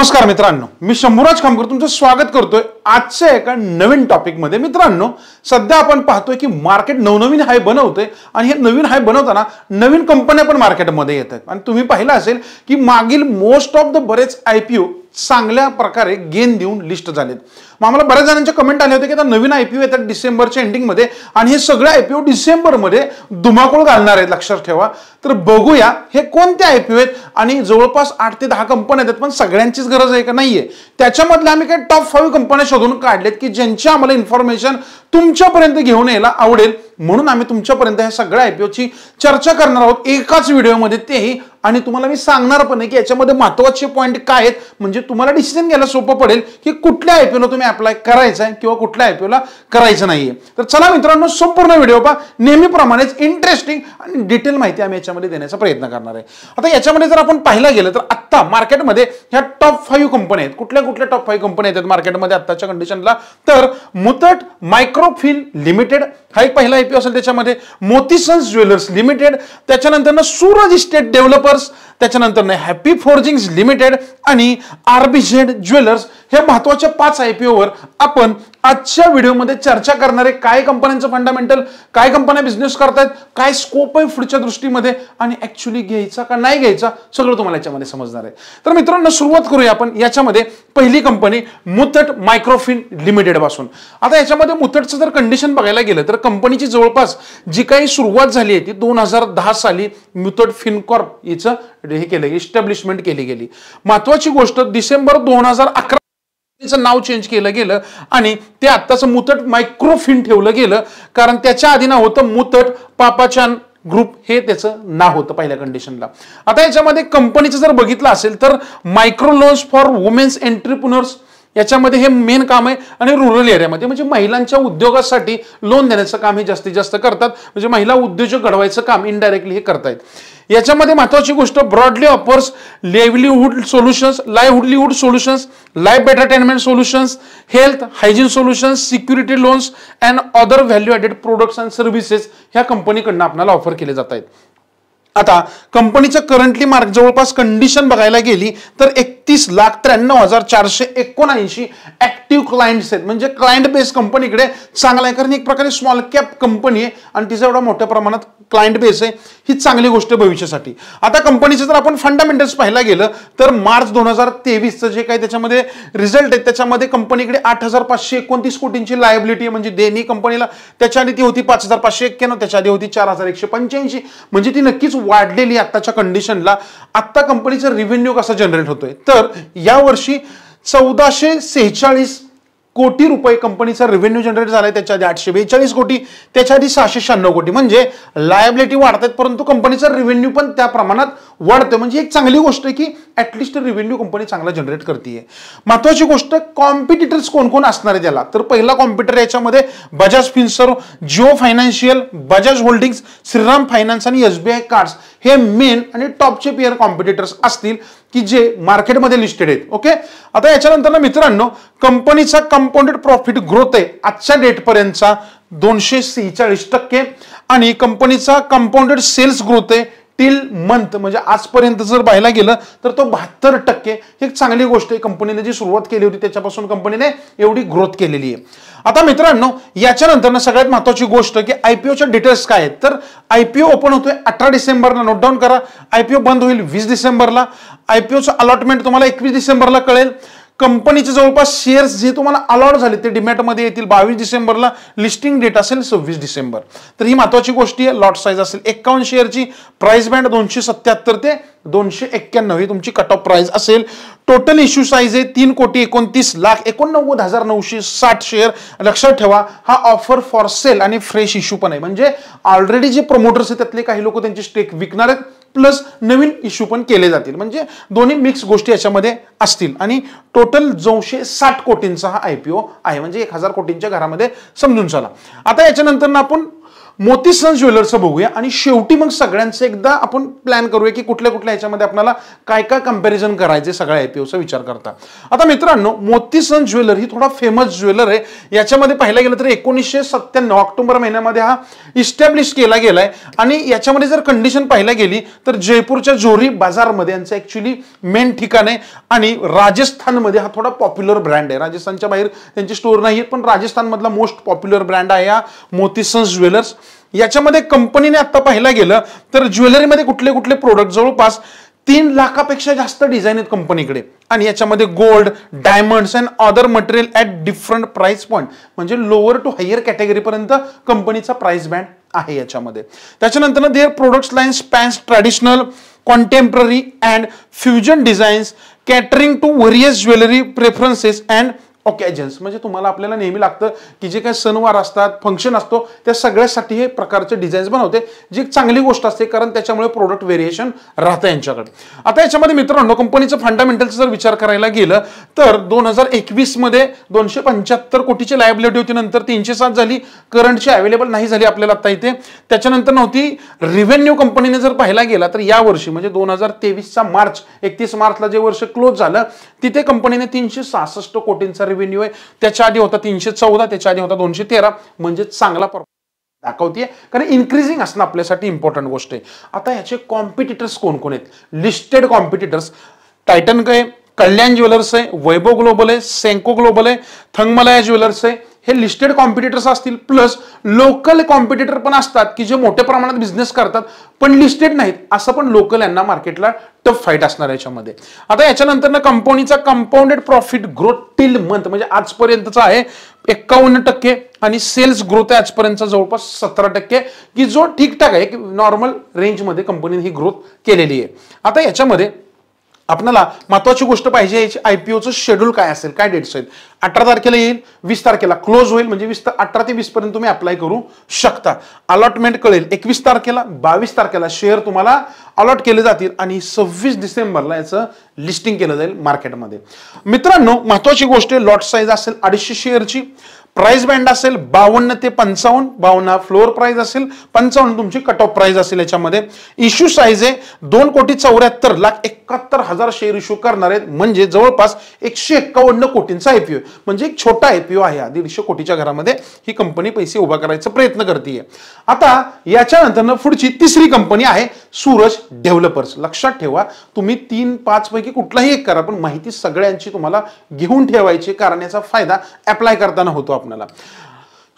नमस्कार मित्रांनो मी शंभूराज खामकर तुमचं स्वागत करतोय आजच्या एका नवीन टॉपिकमध्ये मित्रांनो सध्या आपण पाहतोय की मार्केट नवनवीन हाय बनवतंय आणि हे नवीन हाय बनवताना नवीन कंपन्या पण मार्केटमध्ये येत आहेत आणि तुम्ही पाहिलं असेल की मागील मोस्ट ऑफ द बरेच आय पी ओ चांगल्या प्रकारे गेन देऊन लिस्ट झालेत. मग आम्हाला बऱ्याच जणांचे कमेंट आले होते की आता नवीन आयपीओ येतात डिसेंबरच्या एंडिंगमध्ये आणि हे सगळे आयपीओ डिसेंबरमध्ये धुमाकूळ घालणार आहेत लक्षात ठेवा. तर बघूया हे कोणते आयपीओ आहेत आणि जवळपास आठ ते दहा कंपन्या आहेत पण सगळ्यांचीच गरज आहे का नाहीये? त्याच्यामधल्या आम्ही काही टॉप फाईव्ह कंपन्या शोधून काढलेत की ज्यांची आम्हाला इन्फॉर्मेशन तुमच्यापर्यंत घेऊन यायला आवडेल. म्हणून आम्ही तुमच्यापर्यंत ह्या सगळ्या आयपीओची चर्चा करणार आहोत एकाच व्हिडिओमध्ये तेही. आणि तुम्हाला मी सांगणार पण आहे की याच्यामध्ये महत्त्वाचे पॉईंट काय आहेत? म्हणजे तुम्हाला डिसिजन घ्यायला सोपं पडेल की कुठल्या आयपीओला तुम्ही अप्लाय करायचं आहे किंवा कुठल्या आयपीओला करायचं नाहीये. तर चला मित्रांनो संपूर्ण व्हिडिओ पहा. नेहमीप्रमाणेच इंटरेस्टिंग आणि डिटेल माहिती आम्ही याच्यामध्ये देण्याचा प्रयत्न करणार आहे. आता याच्यामध्ये जर आपण पाहिलं गेलं तर आत्ता मार्केटमध्ये ह्या टॉप फाईव्ह कंपन्या आहेत. कुठल्या कुठल्या टॉप फाईव्ह कंपन्या आहेत? मार्केटमध्ये आत्ताच्या कंडिशनला तर मुतट मायक्रोफिल लिमिटेड हा एक पहिला आयपीओ असेल त्याच्यामध्ये. मोतीसन्स ज्वेलर्स लिमिटेड त्याच्यानंतर सूरज इस्टेट डेव्हलपर्स त्याच्यानंतर हॅपी फोर्जिंग्स लिमिटेड आणि आरबीझेड ज्वेलर्स हे महत्त्वाच्या पाच आयपीओवर आपण आजच्या व्हिडिओमध्ये चर्चा करणारे काय कंपन्यांचं फंडामेंटल काय कंपन्या बिझनेस करतायत काय स्कोप आहे पुढच्या दृष्टीमध्ये आणि ऍक्च्युली घ्यायचा का नाही घ्यायचा सगळं तुम्हाला याच्यामध्ये समजणार आहे. तर मित्रांनो सुरुवात करूया आपण. याच्यामध्ये पहिली कंपनी मुथट मायक्रोफिन लिमिटेडपासून आता याच्यामध्ये मुथटचं जर कंडिशन बघायला गेलं तर कंपनीची जवळपास जी काही सुरुवात झाली आहे ती दोन हजार दहा साली मुथट फिनकॉर्प हिचं हे केलं इस्टॅब्लिशमेंट केली गेली. महत्वाची गोष्ट डिसेंबर दोन हजार अकरा नाव चेंज केलं गेलं आणि ते आत्ताचं मुतट मायक्रोफिन ठेवलं गेलं कारण त्याच्या आधी नाव होतं मुतट पापाचान ग्रुप. हे त्याचं नाव होतं पहिल्या कंडिशनला आता याच्यामध्ये कंपनीचं जर बघितलं असेल तर micro loans for womens entrepreneurs याच्यामध्ये हे मेन काम आहे. आणि रुरल एरियामध्ये म्हणजे महिलांच्या उद्योगासाठी लोन देण्याचं काम हे जास्तीत जास्त करतात. म्हणजे महिला उद्योजक घडवायचं काम इनडायरेक्टली हे करतायत. याच्यामध्ये महत्वाची गोष्ट broadly offers livelihood solutions livelihood solutions life entertainment solutions health hygiene solutions security loans and other value added products and services ह्या कंपनीकडनं आपल्याला ऑफर केले जात आहेत आता कंपनीचं करंटली मार्क जवळपास कंडिशन बघायला गेली तर एकतीस लाख त्र्याण्णव हजार चारशे एकोणऐंशी ऍक्टिव्ह क्लायंट्स आहेत. म्हणजे क्लायंट बेस कंपनीकडे चांगला आहे. कारण एक प्रकारे स्मॉल कॅप कंपनी आहे आणि तिचा एवढा मोठ्या प्रमाणात क्लायंट बेस आहे. ही चांगली गोष्ट भविष्यासाठी. आता कंपनीचं जर आपण फंडामेंटल्स पाहायला गेलं तर मार्च दोन हजार तेवीसचं जे काही त्याच्यामध्ये रिझल्ट आहे त्याच्यामध्ये कंपनीकडे आठ हजार पाचशे एकोणतीस कोटींची लायबिलिटी आहे. म्हणजे देणी कंपनीला त्याच्या आधी ती होती पाच हजार पाचशे एक्क्याण्णव त्याच्या आधी होती चार हजार एकशे पंच्याऐंशी. म्हणजे ती नक्कीच वाढलेली आत्ताच्या कंडिशनला आत्ता कंपनीचा रिव्हेन्यू कसा जनरेट होतोय? तर यावर्षी चौदाशे सेहेचाळीस कोटी रुपये कंपनीचा रेव्हेन्यू जनरेट झालाय त्याच्या आधी आठशे बेचाळीस कोटी त्याच्या आधी सहाशे शहाण्णव कोटी. म्हणजे लायबिलिटी वाढतात परंतु कंपनीचा रेव्हेन्यू पण त्या प्रमाणात वाढतोय. म्हणजे एक चांगली गोष्ट आहे की ॲटलिस्ट रेव्हेन्यू कंपनी चांगला जनरेट करते महत्वाची गोष्ट कॉम्पिटिटर्स कोण कोण असणार आहे त्याला? तर पहिला कॉम्प्युटर याच्यामध्ये Bajaj Finserv Jio financial Bajaj holdings Shriram finance आणि एसबीआय कार्ड्स हे मेन आणि टॉपचे पेअर कॉम्पिटिटर्स असतील. की जे मार्केटमध्ये लिस्टेड आहेत. ओके आता याच्यानंतर ना मित्रांनो कंपनीचा कंपाऊंडेड प्रॉफिट ग्रोथ आहे आजच्या डेटपर्यंतचा दोनशे सेहेचाळीस टक्के आणि कंपनीचा कंपाऊंडेड सेल्स ग्रोथ आहे टिल मंथ म्हणजे आजपर्यंत जर पाहायला गेलं तर तो बहात्तर टक्के एक चांगली गोष्ट आहे. कंपनीने जी सुरुवात केली होती त्याच्यापासून कंपनीने एवढी ग्रोथ केलेली आहे. आता मित्रांनो याच्यानंतर सगळ्यात महत्वाची गोष्ट की आयपीओच्या डिटेल्स काय आहेत? तर आयपीओ ओपन होतोय अठरा डिसेंबरला नोट डाऊन करा. आयपीओ बंद होईल वीस डिसेंबरला. आयपीओचं अलॉटमेंट तुम्हाला एकवीस डिसेंबरला कळेल. कंपनीचे जवळपास शेअर्स जे तुम्हाला अलॉट झाले ते डिमॅटमध्ये येतील बावीस डिसेंबरला. लिस्टिंग डेट असेल सव्वीस डिसेंबर. तर ही महत्वाची गोष्टी आहे लॉट साईज असेल. एक्कावन्न शेअरची प्राइस बँड दोनशे सत्याहत्तर ते दोनशे एक्क्याण्णव ही तुमची कट ऑफ प्राइस असेल. टोटल इश्यू साईज आहे तीन कोटी एकोणतीस लाख एकोणनव्वद हजार नऊशे साठ शेअर लक्षात ठेवा हा ऑफर फॉर सेल आणि फ्रेश इश्यू पण आहे. म्हणजे ऑलरेडी जे प्रमोटर्स आहेत त्यातले काही लोक त्यांची स्टेक विकणार आहेत. प्लस नवीन इश्यू पण केले जातील. म्हणजे दोन्ही मिक्स गोष्टी याच्यामध्ये असतील. आणि टोटल नऊशे साठ कोटींचा हा आयपीओ आहे. म्हणजे एक हजार कोटींच्या घरामध्ये समजून चला. आता याच्यानंतर आपण मोती सन ज्वेलर्सचं बघूया. आणि शेवटी मग सगळ्यांचं एकदा आपण प्लॅन करूया की कुठल्या कुठल्या ह्याच्यामध्ये आपल्याला काय काय कंपॅरिझन करायचे सगळ्या आयपीओचा विचार करता. आता मित्रांनो मोती सन ज्वेलर ही थोडा फेमस ज्वेलर आहे. याच्यामध्ये पाहिलं गेलं तर एकोणीसशे सत्त्याण्णव ऑक्टोबर महिन्यामध्ये हा इस्टॅब्लिश केला गेलाय. आणि याच्यामध्ये जर कंडिशन पाहायला गेली तर जयपूरच्या जोरी बाजारमध्ये यांचं ॲक्च्युली मेन ठिकाण आहे. आणि राजस्थानमध्ये हा थोडा पॉप्युलर ब्रँड आहे. राजस्थानच्या बाहेर त्यांची स्टोर नाही पण राजस्थानमधला मोस्ट पॉप्युलर ब्रँड आहे हा मोतीसन्स ज्वेलर्स. याच्यामध्ये कंपनीने आता पाहायला गेलं तर ज्वेलरीमध्ये कुठले कुठले प्रोडक्ट जवळपास तीन लाखापेक्षा जास्त डिझाईन आहेत कंपनीकडे. आणि याच्यामध्ये gold diamonds and other material at different price point म्हणजे लोअर टू हायर कॅटेगरीपर्यंत कंपनीचा प्राइस बँड आहे याच्यामध्ये. त्याच्यानंतर their products line spans traditional contemporary and fusion designs catering to various jewellery preferences and occasions म्हणजे तुम्हाला आपल्याला नेहमी लागतं की जे काही सणवार असतात फंक्शन असतो त्या सगळ्यासाठी हे प्रकारचे डिझाईन्स बनवते जी एक चांगली गोष्ट असते कारण त्याच्यामुळे प्रोडक्ट व्हेरिएशन राहतं यांच्याकडे. आता याच्यामध्ये मित्रांनो कंपनीचं फंडामेंटलचा जर विचार करायला गेलं तर दोन हजार एकवीसमध्ये दोनशे पंच्याहत्तर कोटीची लायबिलिटी होती नंतर तीनशे सात झाली करंटची अवेलेबल नाही झाली आपल्याला आता इथे. त्याच्यानंतर नव्हती रिव्हेन्यू कंपनीने जर पाहायला गेला तर या वर्षी म्हणजे दोन हजार तेवीसचा मार्च एकतीस मार्चला जे वर्ष क्लोज झालं तिथे कंपनीने तीनशे सहासष्ट कोटींचा रेव्हेन्यू आहे. त्याच्या आधी होता तीनशे चौदा त्याच्या आधी होता दोनशे तेरा. म्हणजे चांगला दाखवते कारण इन्क्रीजिंग असणं आपल्यासाठी इम्पॉर्टंट गोष्ट आहे. आता याचे कॉम्पिटिटर्स कोण कोण आहेत? लिस्टेड कॉम्पिटिटर्स टायटन काय कल्याण ज्वेलर्स आहे वैभव ग्लोबल आहे सेंको ग्लोबल आहे थंगमलाया ज्वेलर्स आहे. हे लिस्टेड कॉम्पिटिटर्स असतील. प्लस लोकल कॉम्पिटिटर पण असतात की जे मोठ्या प्रमाणात बिझनेस करतात पण लिस्टेड नाहीत. असं पण लोकल यांना मार्केटला टफ फाईट असणार याच्यामध्ये. आता याच्यानंतर कंपनीचा compounded profit growth till month म्हणजे आजपर्यंतचा आहे एक्कावन्न टक्के आणि सेल्स ग्रोथ आहे आजपर्यंतचा जवळपास सतरा टक्के की जो ठीकठाक आहे की नॉर्मल रेंजमध्ये कंपनीने ही ग्रोथ केलेली आहे. आता याच्यामध्ये आपल्याला महत्वाची गोष्ट पाहिजे याची आयपीओचं शेड्यूल काय असेल काय डेट्स आहेत? अठरा तारखेला येईल वीस तारखेला क्लोज होईल म्हणजे वीस अठरा ते वीस पर्यंत तुम्ही अप्लाय करू शकता. अलॉटमेंट कळेल एकवीस तारखेला बावीस तारखेला शेअर तुम्हाला अलॉट केले जातील आणि सव्वीस डिसेंबरला याचं लिस्टिंग केलं जाईल मार्केटमध्ये मित्रांनो महत्वाची गोष्ट लॉट साईज असेल अडीचशे शेअरची प्राइस बँड असेल बावन्न ते पंचावन्न बावन्न फ्लोअर प्राइस असेल पंचावन्न तुमची कट ऑफ प्राइस असेल याच्यामध्ये. इश्यू साईज आहे दोन कोटी चौऱ्याहत्तर लाख एकाहत्तर हजार शेअर इश्यू करणार आहेत म्हणजे जवळपास एकशे एक्कावन्न कोटींचा आयपीओ म्हणजे एक छोटा आयपीओ आहे दीडशे कोटीच्या घरामध्ये. ही कंपनी पैसे उभा करायचा प्रयत्न करते आता याच्यानंतर पुढची तिसरी कंपनी आहे सूरज डेव्हलपर्स लक्षात ठेवा तुम्ही तीन पाच पैकी कुठलाही एक करा पण माहिती सगळ्यांची तुम्हाला घेऊन ठेवायची कारण याचा फायदा अप्लाय करताना होतो आपल्याला.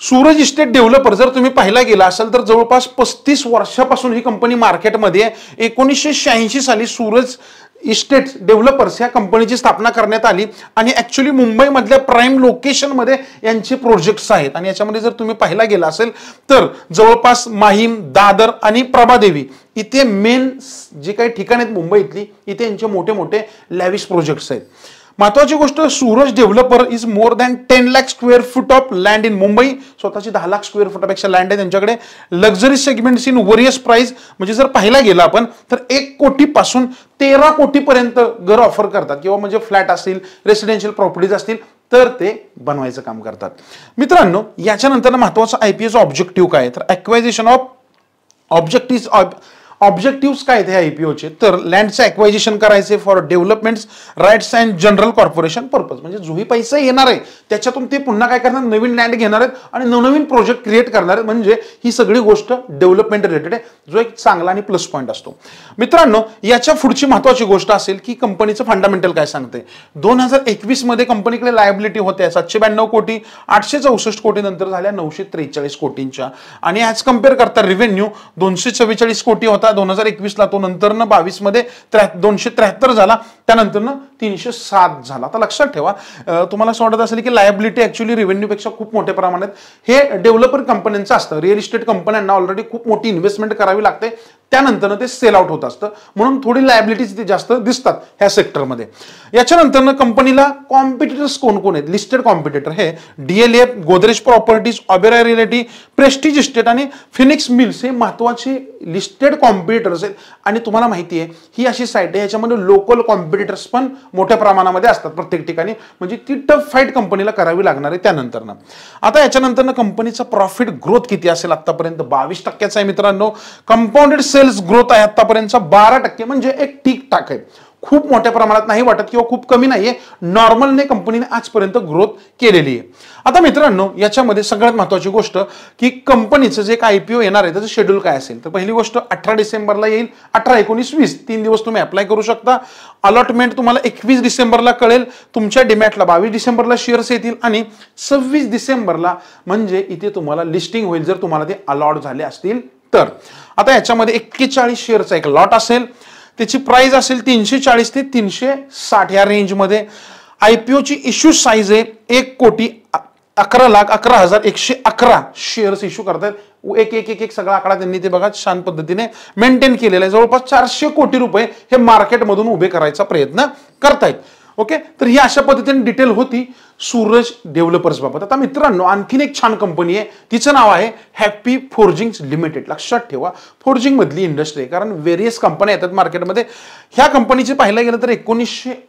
सूरज इस्टेट डेव्हलपर जर तुम्ही पाहिला गेला असेल तर जवळपास पस्तीस वर्षापासून ही कंपनी मार्केटमध्ये एकोणीसशे शहाऐंशी साली सूरज इस्टेट डेव्हलपर्स या कंपनीची स्थापना करण्यात आली आणि ॲक्च्युली मुंबईमधल्या प्राईम लोकेशनमध्ये यांचे प्रोजेक्ट्स आहेत. आणि याच्यामध्ये जर तुम्ही पाहिला गेला असेल तर जवळपास माहीम दादर आणि प्रभादेवी इथे मेन जे काही ठिकाण आहेत मुंबईतली इथे यांचे मोठे मोठे लॅविश प्रोजेक्ट्स आहेत. महत्वाची गोष्ट Suraj developer is more than ten lakh square foot of land in Mumbai स्वतःची दहा लाख स्क्वेअर फुटापेक्षा लँड आहे त्यांच्याकडे. Luxury segments in various price म्हणजे जर पाहायला गेला आपण तर एक कोटीपासून तेरा कोटीपर्यंत घर ऑफर करतात. किंवा म्हणजे फ्लॅट असतील रेसिडेन्शियल प्रॉपर्टीज असतील तर ते बनवायचं काम करतात. मित्रांनो याच्यानंतर महत्वाचं आयपीएस ऑब्जेक्टिव्ह काय तर ॲक्वायझेशन ऑफ ऑब्जेक्टिव्ह ऑब्जेक्टिव्ह काय आहेत ह्या आयपीओचे तर लँडचं ॲक्वायझेशन करायचे for developments rights and general corporation purpose म्हणजे जोही पैसा येणार आहे त्याच्यातून ते पुन्हा काय करणार? नवीन लँड घेणार आहेत आणि नवनवीन प्रोजेक्ट क्रिएट करणार आहेत. म्हणजे ही सगळी गोष्ट डेव्हलपमेंट रिलेटेड आहे. जो एक चांगला आणि प्लस पॉईंट असतो. मित्रांनो याच्या पुढची महत्वाची गोष्ट असेल की कंपनीचं फंडामेंटल काय सांगते? दोन हजार एकवीसमध्ये कंपनीकडे लायबिलिटी होत्या सातशे ब्याण्णव कोटी आठशे चौसष्ट कोटी नंतर झाल्या नऊशे त्रेचाळीस कोटींच्या. आणि ॲज कंपेअर करता रिव्हेन्यू दोनशे चव्वेचाळीस कोटी होता. दोन हजार एकवीसला तो नंतर बावीसमध्ये दोनशे त्र्याहत्तर झाला. त्यानंतर तीनशे सात झाला. आता लक्षात ठेवा तुम्हाला असं वाटत असेल की लायबिलिटी ॲक्च्युली रेव्हेन्यूपेक्षा खूप मोठ्या प्रमाणात हे डेव्हलपर कंपन्यांचं असतं. रिअल इस्टेट कंपन्यांना ऑलरेडी खूप मोठी इन्व्हेस्टमेंट करावी लागते. त्यानंतर ते सेल आउट होत असतं. म्हणून थोडी लायबिलिटीज ते जास्त दिसतात ह्या सेक्टरमध्ये याच्यानंतर कंपनीला कॉम्पिटिटर्स कोण कोण आहेत? लिस्टेड कॉम्पिटिटर हे DLF Godrej Properties Oberoi Realty Prestige Estate आणि फिनिक्स मिल्स हे महत्त्वाचे लिस्टेड कॉम्पिटिटर्स आहेत. आणि तुम्हाला माहिती आहे ही अशी साईट आहे याच्यामध्ये लोकल कॉम्पिट कॉम्पिटिटर्स पण मोठ्या प्रमाणामध्ये असतात प्रत्येक ठिकाणी. म्हणजे ती टफ फाईट कंपनीला करावी लागणार आहे त्यानंतरनं. आता याच्यानंतरनं कंपनीचा प्रॉफिट ग्रोथ किती असेल आतापर्यंत बावीस टक्क्याचा आहे मित्रांनो. कंपाऊंडेड सेल्स ग्रोथ आहे आतापर्यंत बारा टक्के. म्हणजे एक ठीकठाक आहे. खूप मोठ्या प्रमाणात नाही वाटत किंवा खूप कमी नाही आहे नॉर्मलने कंपनीने आजपर्यंत ग्रोथ केलेली आहे आता मित्रांनो याच्यामध्ये सगळ्यात महत्त्वाची गोष्ट की कंपनीचं जे काय आयपीओ येणार आहे त्याचं शेड्यूल काय असेल? तर पहिली गोष्ट अठरा डिसेंबरला येईल. अठरा एकोणीस वीस तीन दिवस तुम्ही अप्लाय करू शकता. अलॉटमेंट तुम्हाला एकवीस डिसेंबरला कळेल. तुमच्या डिमॅटला बावीस डिसेंबरला शेअर्स येतील आणि सव्वीस डिसेंबरला म्हणजे इथे तुम्हाला लिस्टिंग होईल जर तुम्हाला ते अलॉट झाले असतील तर. आता याच्यामध्ये एक्केचाळीस शेअरचा एक लॉट असेल. त्याची प्राइस असेल तीनशे चाळीस ते तीनशे साठ या रेंजमध्ये आय पी ओची इश्यू साईज आहे एक कोटी अकरा लाख अकरा हजार एकशे अकरा शेअर्स इश्यू करतायत. एक एक एक एक सगळा आकडा त्यांनी ते बघा छान पद्धतीने मेंटेन केलेला आहे. जवळपास चारशे कोटी रुपये हे मार्केटमधून उभे करायचा प्रयत्न करतायत. ओके तर ही अशा पद्धतीने डिटेल होती. सूरज डेव्हलपर्स बाबत. आता मित्रांनो आणखीन एक छान कंपनी आहे. तिचं नाव आहे हॅपी फोर्जिंग्स लिमिटेड लक्षात ठेवा फोर्जिंग मधली इंडस्ट्री आहे. कारण व्हेरियस कंपन्या येतात मार्केटमध्ये ह्या कंपनीचे पाहायला गेलं तर एकोणीसशे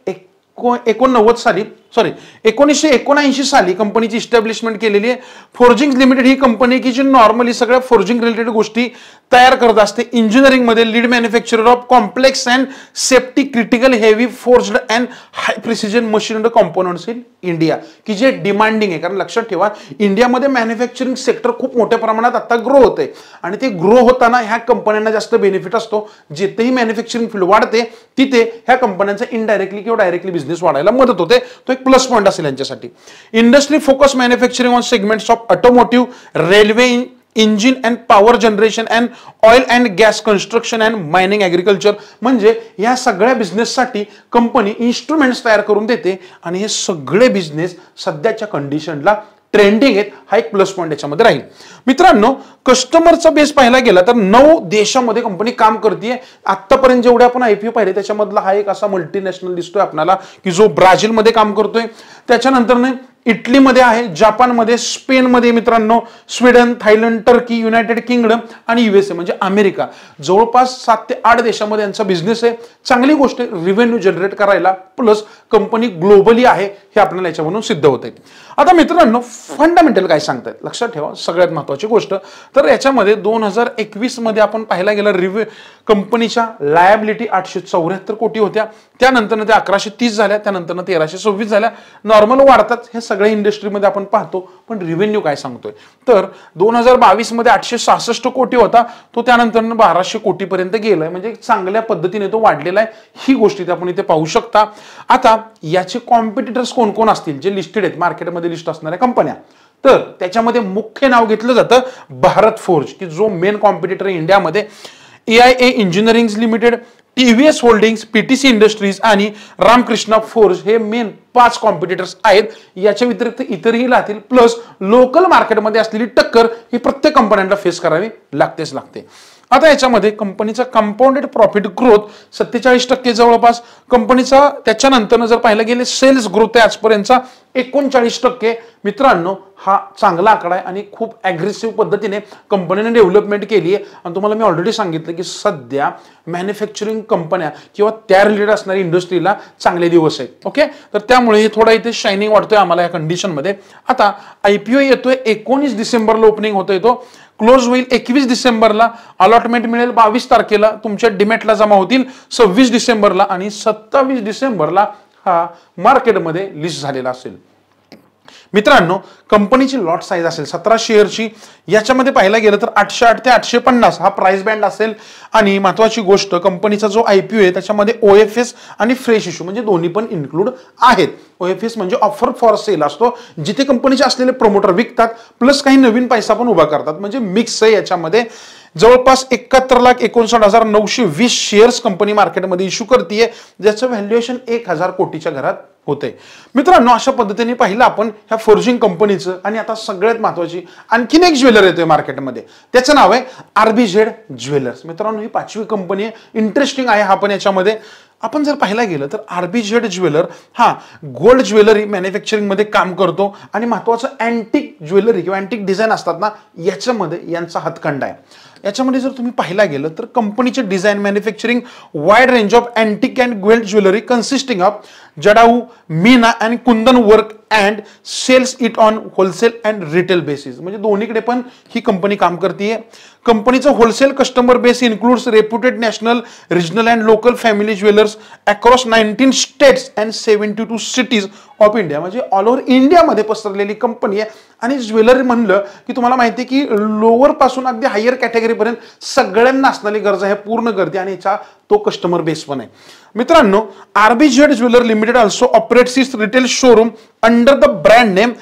एकोणनव्वद साली सॉरी एकोणीसशे एकोणऐंशी साली कंपनीची इस्टॅब्लिशमेंट केलेली आहे. फोर्जिंग लिमिटेड ही कंपनी की जी नॉर्मली सगळ्या फोर्जिंग रिलेटेड गोष्टी तयार करत असते. इंजिनिअरिंगमध्ये lead manufacturer of complex and safety critical heavy forged and high precision machine and components in India की जे डिमांडिंग आहे कारण लक्षात ठेवा इंडियामध्ये मॅन्युफॅक्चरिंग सेक्टर खूप मोठ्या प्रमाणात आता ग्रो होते आणि ते ग्रो होताना ह्या कंपन्यांना जास्त बेनिफिट असतो. जिथेही मॅन्युफॅक्चरिंग फील्ड वाढते तिथे ह्या कंपन्यांचा इनडायरेक्टली किंवा डायरेक्टली बिझनेस वाढायला मदत होते. तो एक प्लस पॉईंट असेल यांच्यासाठी. Industry focus manufacturing on segments of automotive railway engine and power generation and oil and gas construction and mining agriculture म्हणजे या सगळ्या बिझनेससाठी कंपनी इन्स्ट्रुमेंट्स तयार करून देते आणि हे सगळे बिझनेस सध्याच्या कंडिशनला ट्रेंडिंग आहेत हा एक प्लस पॉईंट याच्यामध्ये राहील. मित्रांनो कस्टमरचा बेस पाहायला गेला तर नऊ देशामध्ये कंपनी काम करते आतापर्यंत जेवढे आपण आयपीओ पाहिले त्याच्यामधला हा एक असा मल्टीनॅशनल दिसतोय आपल्याला की जो ब्राझीलमध्ये काम करतोय. त्याच्यानंतर इटलीमध्ये आहे जपानमध्ये स्पेनमध्ये मित्रांनो Sweden Thailand Turkey United Kingdom आणि युएसए म्हणजे अमेरिका. जवळपास सात ते आठ देशामध्ये यांचा बिझनेस आहे. चांगली गोष्ट रिव्हेन्यू जनरेट करायला प्लस कंपनी ग्लोबली आहे हे आपल्याला याच्यामधून सिद्ध होत आहे आता मित्रांनो फंडामेंटल काय सांगतायत? लक्षात ठेवा सगळ्यात महत्वाची गोष्ट. तर याच्यामध्ये दोन हजार एकवीसमध्ये आपण पाहायला गेलं रिव्हे कंपनीच्या लायबिलिटी आठशे चौऱ्याहत्तर कोटी होत्या. त्यानंतरनं ते अकराशे तीस झाल्या त्यानंतरनं तेराशे सव्वीस झाल्या. नॉर्मल वाढतात हे सगळ्या इंडस्ट्रीमध्ये आपण पाहतो पण रिव्हेन्यू काय सांगतोय? तर दोन हजार बावीसमध्ये आठशे सहासष्ट कोटी होता तो त्यानंतर बाराशे कोटीपर्यंत गेलाय. म्हणजे चांगल्या पद्धतीने तो वाढलेला आहे. ही गोष्टी आपण इथे पाहू शकता. आता याचे कॉम्पिटिटर्स कोण कोण असतील? जे लिस्टेड आहेत मार्केटमध्ये लिस्ट असणाऱ्या कंपन्या तर त्याच्यामध्ये मुख्य नाव घेतलं जातं भारत फोर्ज की जो मेन कॉम्पिटिटर इंडियामध्ये. A I A engineering limited TVS holdings PTC industries आणि रामकृष्णा फोर्स हे मेन पाच कॉम्पिटिटर्स आहेत. याच्या व्यतिरिक्त इतरही राहतील. प्लस लोकल मार्केटमध्ये असलेली टक्कर ही प्रत्येक कंपन्यांना फेस करावी लागतेच लागते. आता याच्यामध्ये कंपनीचा कंपाऊंडेड प्रॉफिट ग्रोथ सत्तेचाळीस टक्के जवळपास. कंपनीचा त्याच्यानंतर जर पाहिलं गेले सेल्स ग्रोथ आहे आजपर्यंतचा एकोणचाळीस टक्के. मित्रांनो हा चांगला आकडा आहे आणि खूप ॲग्रेसिव्ह पद्धतीने कंपनीने डेव्हलपमेंट केली आहे. आणि तुम्हाला मी ऑलरेडी सांगितलं की सध्या मॅन्युफॅक्चरिंग कंपन्या किंवा त्या रिलेटेड असणारी इंडस्ट्रीला चांगले दिवस आहेत. ओके तर त्यामुळे थोडा इथे शायनिंग वाटतोय आम्हाला या कंडिशनमध्ये आता आय पी ओ येतोय एकोणीस डिसेंबरला ओपनिंग होतोय तो. क्लोज होईल. एकवीस डिसेंबरला अलॉटमेंट मिळेल. बावीस तारखेला तुमच्या डिमेटला जमा होतील. सव्वीस डिसेंबरला आणि सत्तावीस डिसेंबरला हा मार्केटमध्ये लिस्ट झालेला असेल. मित्रांनो कंपनीची लॉट साईज असेल सतरा शेअरची याच्यामध्ये पाहायला गेलं तर आठशे आठ ते आठशे पन्नास हा प्राइस बँड असेल. आणि महत्वाची गोष्ट कंपनीचा जो आय पी आहे त्याच्यामध्ये ओ एफ एस आणि फ्रेश इश्यू म्हणजे दोन्ही पण इन्क्लूड आहेत. ओ एफ एस म्हणजे ऑफर फॉर सेल असतो जिथे कंपनीचे असलेले प्रमोटर विकतात प्लस काही नवीन पैसा पण उभा करतात. म्हणजे मिक्स आहे याच्यामध्ये. जवळपास एकाहत्तर लाख एकोणसाठ हजार नऊशे वीस शेअर्स कंपनी मार्केटमध्ये इश्यू करते ज्याचं व्हॅल्युएशन एक हजार कोटीच्या घरात होते मित्रांनो अशा पद्धतीने पाहिलं आपण ह्या फोर्जिंग कंपनीचं आणि आता सगळ्यात महत्वाची आणखीन एक ज्वेलर येतोय मार्केटमध्ये त्याचं नाव आहे आरबी झेड ज्वेलर्स मित्रांनो ही पाचवी कंपनी आहे. इंटरेस्टिंग आहे हा पण याच्यामध्ये. आपण जर पाहायला गेलं तर आरबी झेड ज्वेलर हा गोल्ड ज्वेलरी मॅन्युफॅक्चरिंगमध्ये काम करतो आणि महत्वाचं अँटिक ज्वेलरी किंवा अँटिक डिझाईन असतात ना याच्यामध्ये यांचा हातखंड आहे. याच्यामध्ये जर तुम्ही पाहायला गेलं तर कंपनीचे design manufacturing wide range of antique and gold jewellery consisting of jadau meena and kundan work and sells it on wholesale and retail basis म्हणजे दोन्हीकडे पण ही कंपनी काम करते कंपनीचं wholesale customer base includes reputed national regional and local family jewellers across nineteen states and seventy two cities of India म्हणजे all over इंडियामध्ये पसरलेली कंपनी आहे. आणि ज्वेलरी म्हणलं की तुम्हाला माहिती आहे की लोअरपासून अगदी हायर कॅटेगरीपर्यंत सगळ्यांना असणारी गरज आहे पूर्ण गर्दी. आणि याचा तो कस्टमर बेस पण आहे. मित्रांनो RB Z jeweller limited also operates its retail showroom under the brand name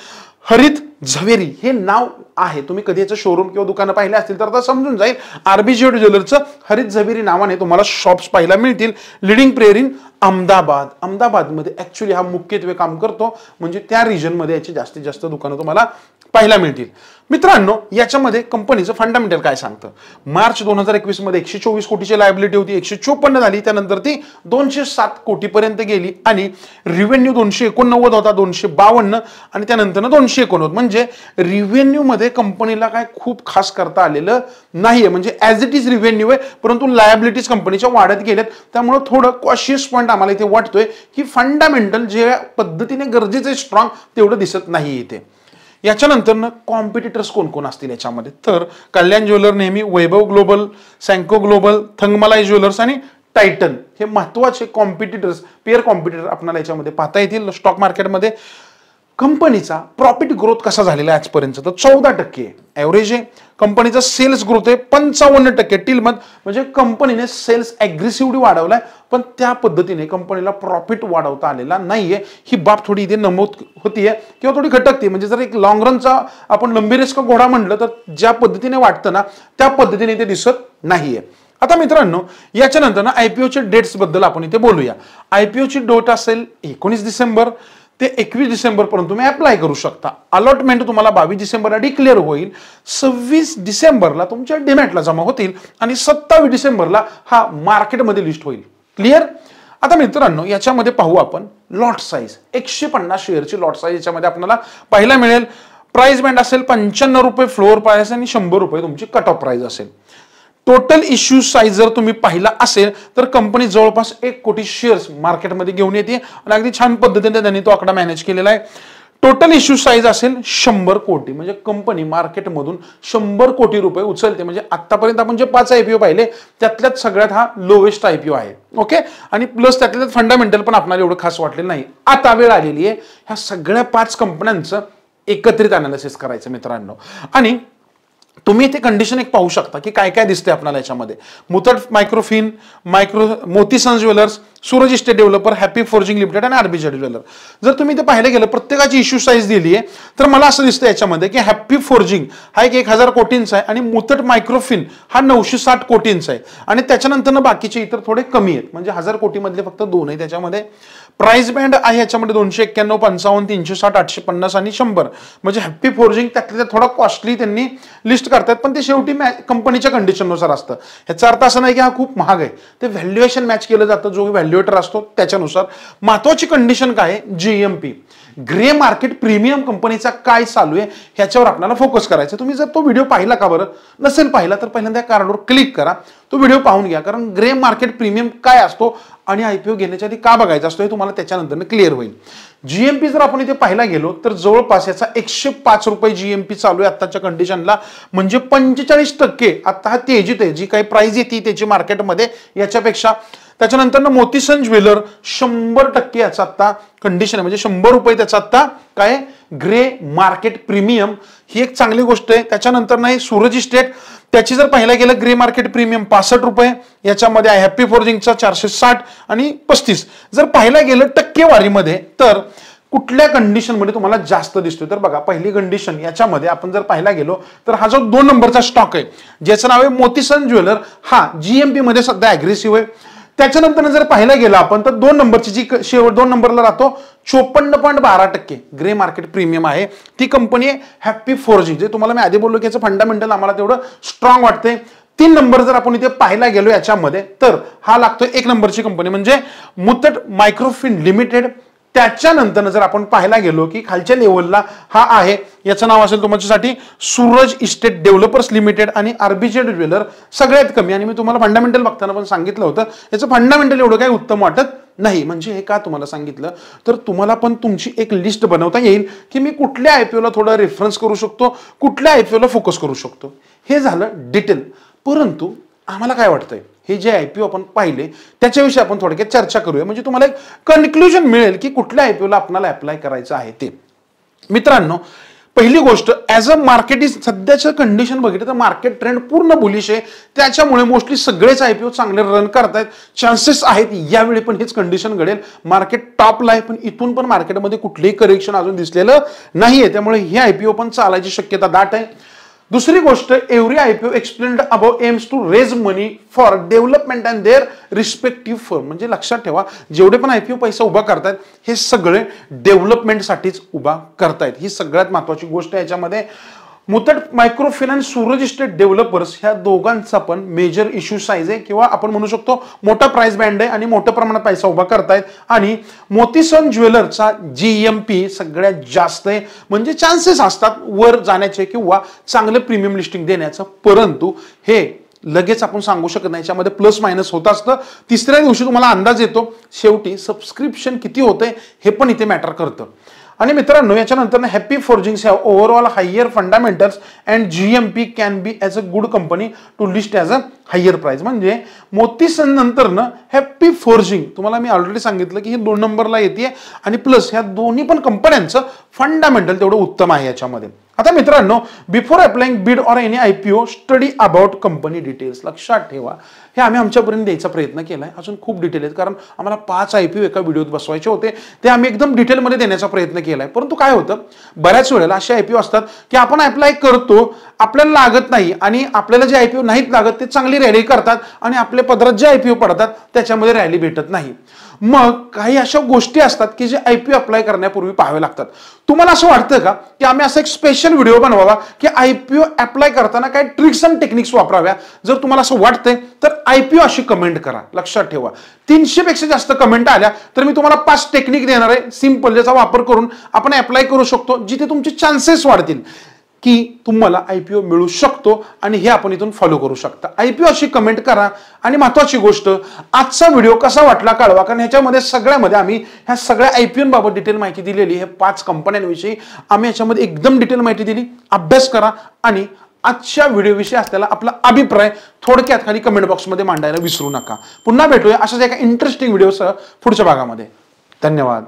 Harit Zaveri हे नाव आहे. तुम्ही कधी याचं शोरूम किंवा दुकानं पाहिले असतील तर आता समजून जाईल. आरबी ज्वेलरचं हरित झवेरी नावाने तुम्हाला शॉप्स पाहायला मिळतील. Leading player in Ahmedabad. अहमदाबादमध्ये ॲक्च्युली हा मुख्यत्वे काम करतो. म्हणजे त्या रिजनमध्ये याची जास्तीत जास्त दुकानं तुम्हाला पाहायला मिळतील. मित्रांनो याच्यामध्ये कंपनीचं फंडामेंटल काय सांगतं? मार्च दोन हजार एकवीसमध्ये एकशे चोवीस कोटीची लायबिलिटी होती. एकशे चोपन्न झाली. त्यानंतर ती दोनशे सात कोटीपर्यंत गेली. आणि रिव्हेन्यू दोनशे एकोणनव्वद होता. दोनशे बावन्न. आणि त्यानंतर दोनशे एकोणनव्वद. म्हणजे रिव्हेन्यूमध्ये कंपनीला काय खूप खास करता आलेलं नाहीये. म्हणजे ॲज इट इज रिव्हेन्यू आहे. परंतु लायबिलिटीज कंपनीच्या वाढत गेल्यात. त्यामुळे थोडं कॉशियस पॉईंट आम्हाला इथे वाटतोय की फंडामेंटल जे पद्धतीने गरजेचे स्ट्रॉंग तेवढं दिसत नाही इथे. याच्यानंतर कॉम्पिटिटर्स कोण कोण असतील याच्यामध्ये? तर कल्याण ज्वेलर नेहमी Vaibhav global Senco global Thangamayil jewellers आणि टायटन हे महत्त्वाचे कॉम्पिटिटर्स पेअर कॉम्पिटिटर आपल्याला याच्यामध्ये पाहता येतील स्टॉक मार्केटमध्ये कंपनीचा प्रॉफिट ग्रोथ कसा झालेला आहे आजपर्यंत? तर चौदा टक्के ॲव्हरेज आहे. कंपनीचा सेल्स ग्रोथ आहे. पंचावन्न टक्के. टिल मत म्हणजे कंपनीने सेल्स ॲग्रेसिव्हली वाढवलाय पण त्या पद्धतीने कंपनीला प्रॉफिट वाढवता आलेला नाहीये. ही बाब थोडी इथे नमूद होतीये किंवा थोडी खटकते म्हणजे जर एक लॉंग रनचा आपण लंबीरेस्क का घोडा म्हणलं तर ज्या पद्धतीने वाटतं ना त्या पद्धतीने ते दिसत नाहीये. आता मित्रांनो याच्यानंतर ना आयपीओच्या डेट्सबद्दल आपण इथे बोलूया. आयपीओची डेट असेल एकोणीस डिसेंबर ते एकवीस डिसेंबरपर्यंत तुम्ही अप्लाय करू शकता. अलॉटमेंट तुम्हाला बावीस डिसेंबरला डिक्लेअर होईल. सव्वीस डिसेंबरला तुमच्या डिमॅटला जमा होतील आणि सत्तावीस डिसेंबरला हा मार्केटमध्ये लिस्ट होईल. क्लिअर आता मित्रांनो याच्यामध्ये पाहू आपण लॉट साईज एकशे पन्नास शेअरची लॉट साईज याच्यामध्ये आपल्याला पाहायला मिळेल. प्राइस बँड असेल पंच्याण्णव रुपये फ्लोअर प्राइस आणि शंभर रुपये तुमची कट ऑफ प्राइस असेल. टोटल इश्यू साईज जर तुम्ही पाहिला असेल तर कंपनी जवळपास एक कोटी शेअर्स मार्केटमध्ये घेऊन येते. आणि अगदी छान पद्धतीने त्यांनी तो आकडा मॅनेज केलेला आहे. टोटल इश्यू साईज असेल शंभर कोटी. म्हणजे कंपनी मार्केटमधून शंभर कोटी रुपये उचलते. म्हणजे आतापर्यंत आपण जे पाच आयपीओ पाहिले त्यातल्यात सगळ्यात हा लोवेस्ट आयपीओ आहे. ओके आणि प्लस त्यातल्या फंडामेंटल पण आपल्याला एवढं खास वाटलेलं नाही. आता वेळ आलेली आहे. ह्या सगळ्या पाच कंपन्यांचं एकत्रित अनालिसिस करायचं मित्रांनो. आणि तुम्ही इथे कंडिशन एक पाहू शकता की काय काय दिसते आपल्याला याच्यामध्ये. Muthoot Microfin micro Motisons jewellers Suraj estate developer happy forging limited आणि आरबीजेड ज्वेलर जर तुम्ही इथे पाहिलं गेलं प्रत्येकाची इश्यू साईज दिली आहे तर मला असं दिसतं याच्यामध्ये की हॅपी फोर्जिंग हा एक एक हजार कोटींचा आहे आणि मुथट मायक्रोफिन हा नऊशे साठ कोटींचा आहे. आणि त्याच्यानंतर बाकीचे इतर थोडे कमी आहेत. म्हणजे हजार कोटीमधले फक्त दोन आहे त्याच्यामध्ये प्राइस बँड आहे याच्यामध्ये दोनशे एक्क्याण्णव पंचावन्न तीनशे साठ आठशे पन्नास आणि शंभर. म्हणजे हॅप्पी फोर्जिंग त्यातल्या थोडा कॉस्टली त्यांनी लिस्ट करतात पण ते शेवटी कंपनीच्या कंडिशननुसार असतं. ह्याचा अर्थ असा नाही की हा खूप महाग आहे. ते व्हॅल्युएशन मॅच केलं जातं जो व्हॅल्युएटर असतो त्याच्यानुसार. महत्वाची कंडिशन काय आहे? जीएमपी ग्रे मार्केट प्रीमियम कंपनीचा काय चालू आहे ह्याच्यावर आपल्याला फोकस करायचं तुम्ही जर तो व्हिडिओ पाहिला का बरं? नसेल पाहिला तर पहिल्यांदा कार्डवर क्लिक करा. तो व्हिडिओ पाहून घ्या कारण ग्रे मार्केट प्रीमियम काय असतो आणि आयपीओ घेण्याच्या आधी का बघायचा असतो हे तुम्हाला त्याच्यानंतर क्लिअर होईल. जीएमपी जर आपण इथे पाहायला गेलो तर जवळपास याचा एकशे पाच रुपये जीएमपी चालू आहे आत्ताच्या कंडिशनला म्हणजे पंचेचाळीस टक्के आता हा तेजीत आहे. जी काही प्राइस येते त्याची मार्केटमध्ये याच्यापेक्षा त्याच्यानंतर मोतीसन ज्वेलर शंभर टक्के याचा आत्ता कंडिशन आहे. म्हणजे शंभर रुपये त्याचा आत्ता काय? ग्रे मार्केट प्रीमियम ही एक चांगली गोष्ट आहे. त्याच्यानंतर नाही सूरज इस्टेट त्याची जर पाहिलं गेलं ग्रे मार्केट प्रीमियम पासष्ट रुपये. याच्यामध्ये आहे हॅपी फोर्जिंगचा चारशे साठ आणि पस्तीस. जर पाहायला गेलं टक्केवारीमध्ये तर कुठल्या कंडिशनमध्ये तुम्हाला जास्त दिसतोय? तर बघा पहिली कंडिशन याच्यामध्ये आपण जर पाहायला गेलो तर हा जो दोन नंबरचा स्टॉक आहे ज्याचं नाव आहे मोतीसन ज्वेलर हा जीएमपी मध्ये सध्या अग्रेसिव्ह आहे. त्याच्यानंतर जर पाहायला गेलं आपण तर दोन नंबरची जी शेवट दोन नंबरला राहतो चोपन्न पॉईंट बारा टक्के ग्रे मार्केट प्रीमियम आहे. ती कंपनी आहे हॅपी फोर जी जे तुम्हाला मी आधी बोललो की याचं फंडामेंटल आम्हाला तेवढं स्ट्रॉंग वाटते. तीन नंबर जर आपण इथे पाहायला गेलो याच्यामध्ये तर हा लागतो एक नंबरची कंपनी म्हणजे मुतट मायक्रोफिन लिमिटेड. त्याच्यानंतर जर आपण पाहायला गेलो की खालच्या लेवलला हा आहे याचं नाव असेल तुमच्यासाठी सूरज इस्टेट डेव्हलपर्स लिमिटेड आणि आरबीजेड ज्वेलर सगळ्यात कमी. आणि मी तुम्हाला फंडामेंटल बघताना पण सांगितलं होतं याचं फंडामेंटल एवढं काही उत्तम वाटत नाही. म्हणजे हे का तुम्हाला सांगितलं? तर तुम्हाला पण तुमची एक लिस्ट बनवता येईल की मी कुठल्या आय पी ओला थोडा रेफरन्स करू शकतो कुठल्या आय पी ओला फोकस करू शकतो. हे झालं डिटेल परंतु आम्हाला काय वाटतंय? हे जे आय पी ओ आपण पाहिले त्याच्याविषयी आपण थोडक्यात चर्चा करूया. म्हणजे तुम्हाला एक कन्क्लुजन मिळेल की कुठल्या आय पी ओला आपल्याला अप्लाय करायचं आहे ते. मित्रांनो पहिली गोष्ट ॲज अ मार्केट इज सध्याचं कंडिशन बघितलं तर मार्केट ट्रेंड पूर्ण बुलिश आहे. त्याच्यामुळे मोस्टली सगळेच आय पी ओ चांगले रन करतायत. चान्सेस आहेत यावेळी पण हेच कंडिशन घडेल. मार्केट टॉपला आहे पण इथून पण मार्केटमध्ये कुठलेही करेक्शन अजून दिसलेलं नाही आहे त्यामुळे हे आय पी ओ पण चालायची शक्यता दाट आहे. दुसरी गोष्ट every I P O explained about aims to raise money for development and their respective firm म्हणजे लक्षात ठेवा जेवढे पण आय पी ओ पैसा उभा करतायत हे सगळे डेव्हलपमेंटसाठीच उभा करतायत. ही सगळ्यात महत्वाची गोष्ट आहे याच्यामध्ये. Muthoot micro finance estate developers ह्या दोघांचा पण मेजर इश्यू साईज आहे. किंवा आपण म्हणू शकतो मोठा प्राइस बँड आहे आणि मोठ्या प्रमाणात पैसा उभा करतायत. आणि मोतीसन ज्वेलरचा जी एम पी सगळ्यात जास्त आहे. म्हणजे चान्सेस असतात वर जाण्याचे किंवा चांगलं प्रीमियम लिस्टिंग देण्याचं. परंतु हे लगेच आपण सांगू शकत नाही. याच्यामध्ये प्लस मायनस होत असतं. तिसऱ्या दिवशी तुम्हाला अंदाज येतो. शेवटी सबस्क्रिप्शन किती होतंय हे पण इथे मॅटर करतं. आणि मित्रांनो याच्यानंतर हॅपी फोर्जिंग्स ह्या overall higher fundamentals and G M P can be as a good company to list as a higher price म्हणजे मोतीसन नंतरनं नंतर ना हॅपी फोर्जिंग तुम्हाला मी ऑलरेडी सांगितलं की ही दोन नंबरला येते आणि प्लस ह्या दोन्ही पण कंपन्यांचं फंडामेंटल तेवढं उत्तम आहे याच्यामध्ये. आता मित्रांनो before applying bid or any I P O study about company details लक्षात ठेवा. हे आम्ही आमच्यापर्यंत द्यायचा प्रयत्न केला आहे अजून खूप डिटेल आहेत. कारण आम्हाला पाच आय पी ओ एका व्हिडिओत बसवायचे होते. ते आम्ही एकदम डिटेलमध्ये देण्याचा प्रयत्न केला आहे परंतु काय होतं? बऱ्याच वेळेला असे आय पी ओ असतात की आपण अप्लाय करतो आपल्याला लागत नाही आणि आपल्याला जे आय पी ओ नाहीत लागत ते चांगली रॅली करतात आणि आपल्या पदरात जे आय पी ओ पडतात त्याच्यामध्ये रॅली भेटत नाही. मग काही अशा गोष्टी असतात की जे आय पी अप्लाय करण्यापूर्वी पाहावे लागतात. तुम्हाला असं वाटतं का की आम्ही असा एक स्पेशल व्हिडिओ बनवावा की आय पी ओ अप्लाय करताना काय ट्रिक्स अँड टेक्निक्स वापराव्या? जर तुम्हाला असं वाटतंय तर आय पी ओ अशी कमेंट करा. लक्षात ठेवा. तीनशेपेक्षा जास्त कमेंट आल्या तर मी तुम्हाला पाच टेक्निक देणार आहे. सिंपल ज्याचा वापर करून आपण अप्लाय करू शकतो जिथे तुमचे चान्सेस वाढतील. की तुम्हाला आय पी ओ मिळू शकतो आणि हे आपण इथून फॉलो करू शकता. आय पी ओ अशी कमेंट करा. आणि महत्वाची गोष्ट आजचा व्हिडिओ कसा वाटला कळवा. कारण ह्याच्यामध्ये सगळ्यामध्ये आम्ही ह्या सगळ्या आय पी ओबाबत डिटेल माहिती दिलेली हे पाच कंपन्यांविषयी आम्ही याच्यामध्ये एकदम डिटेल माहिती दिली. अभ्यास करा. आणि आजच्या व्हिडिओविषयी असलेला आपला अभिप्राय थोडक्यात खाली कमेंट बॉक्समध्ये मांडायला विसरू नका. पुन्हा भेटूया अशाच एका इंटरेस्टिंग व्हिडिओसह पुढच्या भागामध्ये. धन्यवाद.